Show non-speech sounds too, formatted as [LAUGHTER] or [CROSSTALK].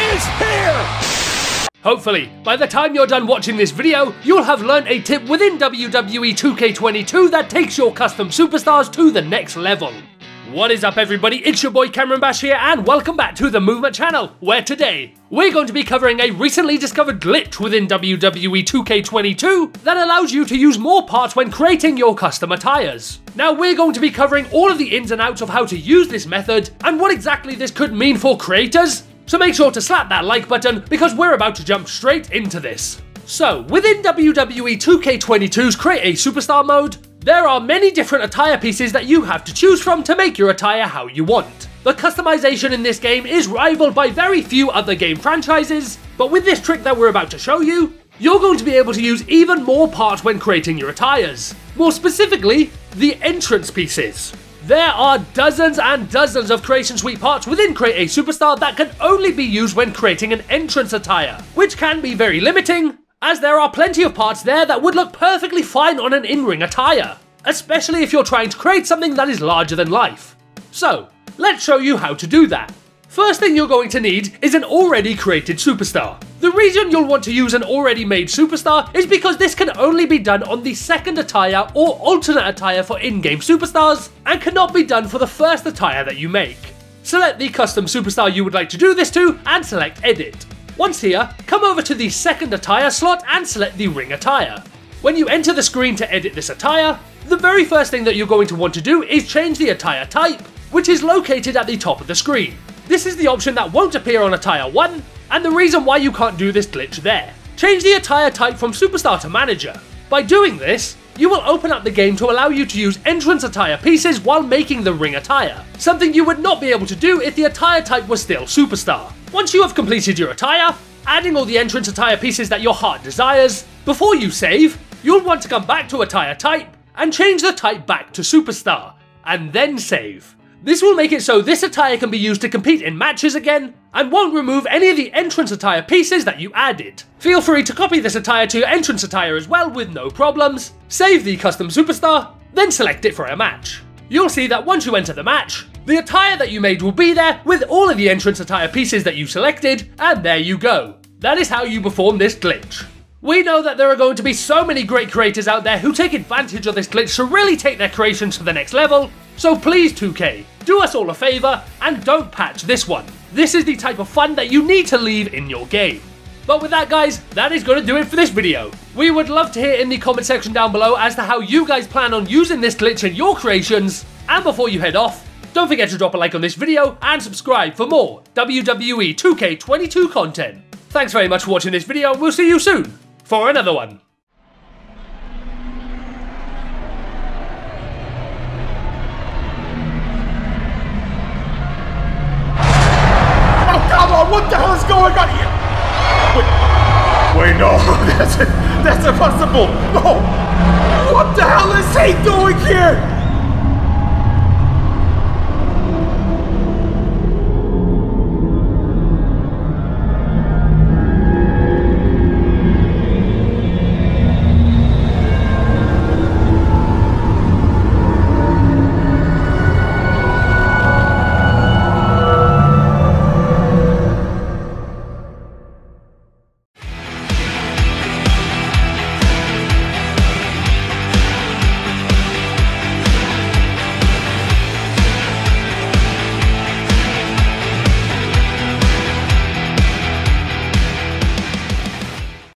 is here! Hopefully, by the time you're done watching this video, you'll have learned a tip within WWE 2K22 that takes your custom superstars to the next level. What is up everybody, it's your boy Cameron Bash here and welcome back to the Movement channel, where today, we're going to be covering a recently discovered glitch within WWE 2K22 that allows you to use more parts when creating your custom attires. Now we're going to be covering all of the ins and outs of how to use this method and what exactly this could mean for creators, so make sure to slap that like button because we're about to jump straight into this. So, within WWE 2K22's Create a Superstar mode, there are many different attire pieces that you have to choose from to make your attire how you want. The customization in this game is rivaled by very few other game franchises, but with this trick that we're about to show you, you're going to be able to use even more parts when creating your attires. More specifically, the entrance pieces. There are dozens and dozens of Creation Suite parts within Create a Superstar that can only be used when creating an entrance attire, which can be very limiting, as there are plenty of parts there that would look perfectly fine on an in-ring attire, especially if you're trying to create something that is larger than life. So, let's show you how to do that. First thing you're going to need is an already created superstar. The reason you'll want to use an already made superstar is because this can only be done on the second attire or alternate attire for in-game superstars, and cannot be done for the first attire that you make. Select the custom superstar you would like to do this to, and select edit. Once here, come over to the second attire slot and select the ring attire. When you enter the screen to edit this attire, the very first thing that you're going to want to do is change the attire type, which is located at the top of the screen. This is the option that won't appear on attire 1, and the reason why you can't do this glitch there. Change the attire type from superstar to manager. By doing this, you will open up the game to allow you to use entrance attire pieces while making the ring attire, something you would not be able to do if the attire type was still superstar. Once you have completed your attire, adding all the entrance attire pieces that your heart desires, before you save, you'll want to come back to attire type and change the type back to superstar, and then save. This will make it so this attire can be used to compete in matches again, and won't remove any of the entrance attire pieces that you added. Feel free to copy this attire to your entrance attire as well with no problems, save the custom superstar, then select it for a match. You'll see that once you enter the match, the attire that you made will be there with all of the entrance attire pieces that you selected, and there you go. That is how you perform this glitch. We know that there are going to be so many great creators out there who take advantage of this glitch to really take their creations to the next level, so please 2K, do us all a favour and don't patch this one. This is the type of fun that you need to leave in your game. But with that guys, that is going to do it for this video. We would love to hear in the comment section down below as to how you guys plan on using this glitch in your creations. And before you head off, don't forget to drop a like on this video and subscribe for more WWE 2K22 content. Thanks very much for watching this video and we'll see you soon for another one. Oh, come on, what the hell is going on here? Wait, wait, no, [LAUGHS] that's, that's impossible. No, what the hell is he doing here?